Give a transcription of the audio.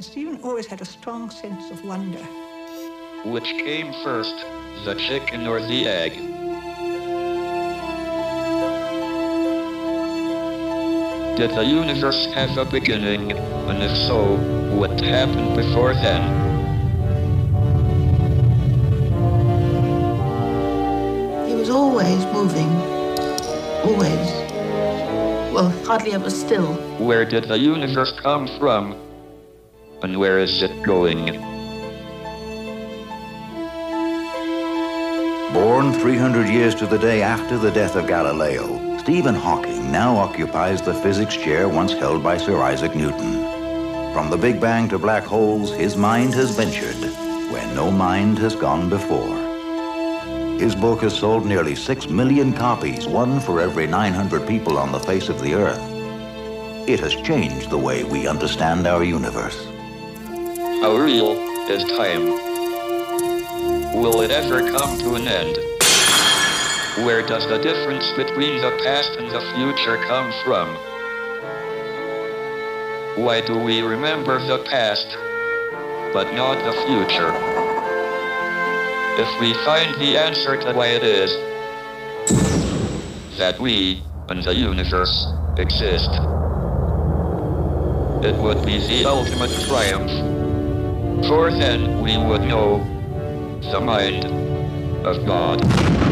Stephen always had a strong sense of wonder. Which came first, the chicken or the egg? Did the universe have a beginning? And if so, what happened before then? He was always moving. Always. Well, hardly ever still. Where did the universe come from? And where is it going? Born 300 years to the day after the death of Galileo, Stephen Hawking now occupies the physics chair once held by Sir Isaac Newton. From the Big Bang to black holes, his mind has ventured where no mind has gone before. His book has sold nearly 6 million copies, one for every 900 people on the face of the earth. It has changed the way we understand our universe. How real is time? Will it ever come to an end? Where does the difference between the past and the future come from? Why do we remember the past, but not the future? If we find the answer to why it is that we and the universe exist, it would be the ultimate triumph. For then we would know the mind of God.